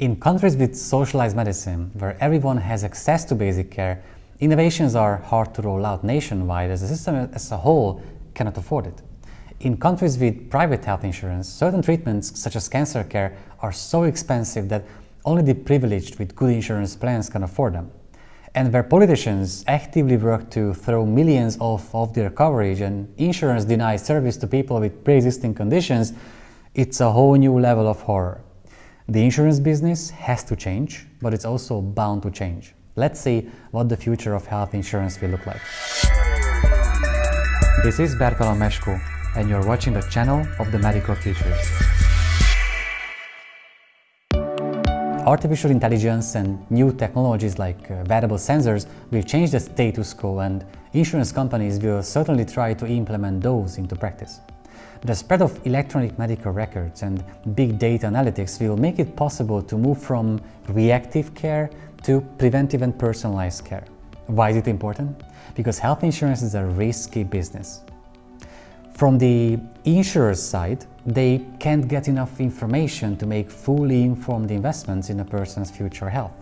In countries with socialized medicine, where everyone has access to basic care, innovations are hard to roll out nationwide as the system as a whole cannot afford it. In countries with private health insurance, certain treatments, such as cancer care, are so expensive that only the privileged with good insurance plans can afford them. And where politicians actively work to throw millions off of their coverage and insurance denies service to people with pre-existing conditions, it's a whole new level of horror. The insurance business has to change, but it's also bound to change. Let's see what the future of health insurance will look like. This is Meskó, and you're watching the channel of the Medical Futurist. Artificial intelligence and new technologies like uh, wearable sensors will change the status quo and insurance companies will certainly try to implement those into practice. The spread of electronic medical records and big data analytics will make it possible to move from reactive care to preventive and personalized care. Why is it important? Because health insurance is a risky business. From the insurer's side, they can't get enough information to make fully informed investments in a person's future health.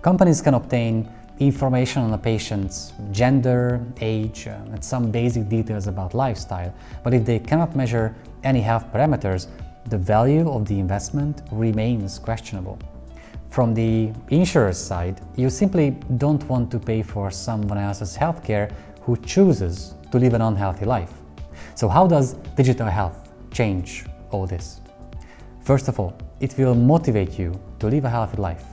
Companies can obtain information on a patient's gender, age, uh, and some basic details about lifestyle, but if they cannot measure any health parameters, the value of the investment remains questionable. From the insurer's side, you simply don't want to pay for someone else's healthcare who chooses to live an unhealthy life. So how does digital health change all this? First of all, it will motivate you to live a healthy life.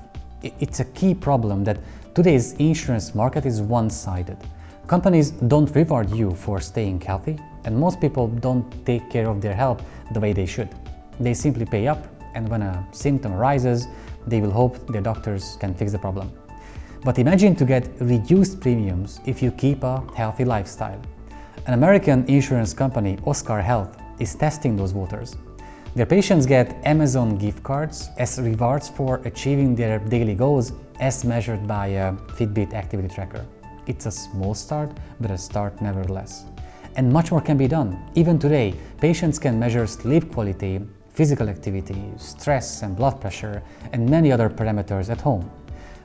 It's a key problem that today's insurance market is one-sided. Companies don't reward you for staying healthy, and most people don't take care of their health the way they should. They simply pay up, and when a symptom arises, they will hope their doctors can fix the problem. But imagine to get reduced premiums if you keep a healthy lifestyle. An American insurance company, Oscar Health, is testing those waters. Their patients get Amazon gift cards as rewards for achieving their daily goals as measured by a Fitbit activity tracker. It's a small start, but a start nevertheless. And much more can be done. Even today, patients can measure sleep quality, physical activity, stress and blood pressure, and many other parameters at home.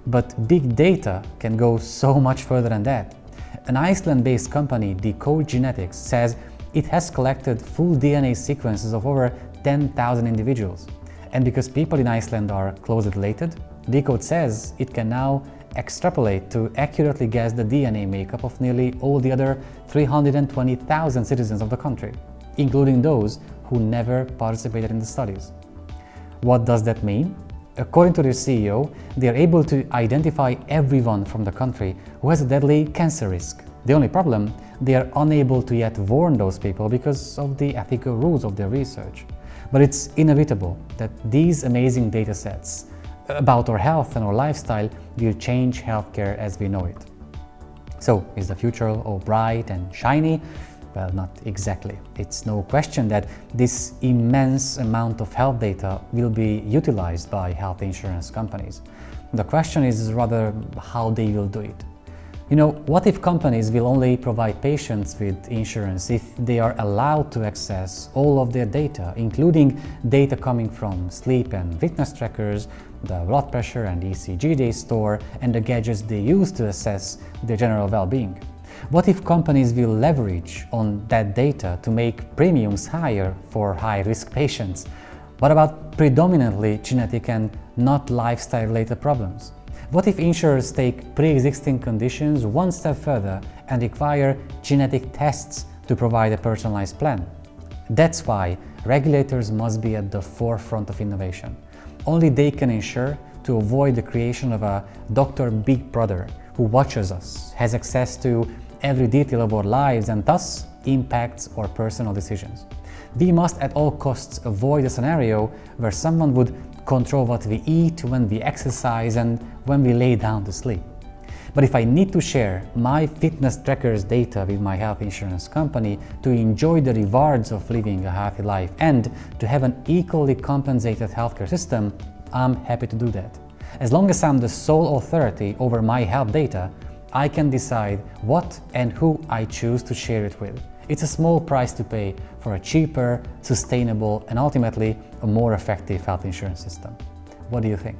But big data can go so much further than that. An Iceland-based company, Decode Genetics, says it has collected full DNA sequences of over 10,000 individuals. And because people in Iceland are closely related, Decode says it can now extrapolate to accurately guess the DNA makeup of nearly all the other 320,000 citizens of the country, including those who never participated in the studies. What does that mean? According to their CEO, they are able to identify everyone from the country who has a deadly cancer risk. The only problem, they are unable to yet warn those people because of the ethical rules of their research. But it's inevitable that these amazing data sets about our health and our lifestyle will change healthcare as we know it. So, is the future all bright and shiny? Well, not exactly. It's no question that this immense amount of health data will be utilized by health insurance companies. The question is rather how they will do it. You know, what if companies will only provide patients with insurance if they are allowed to access all of their data, including data coming from sleep and fitness trackers, the blood pressure and ECG they store, and the gadgets they use to assess their general well-being? What if companies will leverage on that data to make premiums higher for high-risk patients? What about predominantly genetic and not lifestyle-related problems? What if insurers take pre-existing conditions one step further and require genetic tests to provide a personalized plan? That's why regulators must be at the forefront of innovation. Only they can ensure to avoid the creation of a Dr. Big Brother who watches us, has access to every detail of our lives and thus impacts our personal decisions. We must at all costs avoid a scenario where someone would control what we eat, when we exercise and when we lay down to sleep. But if I need to share my fitness tracker's data with my health insurance company to enjoy the rewards of living a healthy life and to have an equally compensated healthcare system, I'm happy to do that. As long as I'm the sole authority over my health data, I can decide what and who I choose to share it with. It's a small price to pay for a cheaper, sustainable and ultimately a more effective health insurance system. What do you think?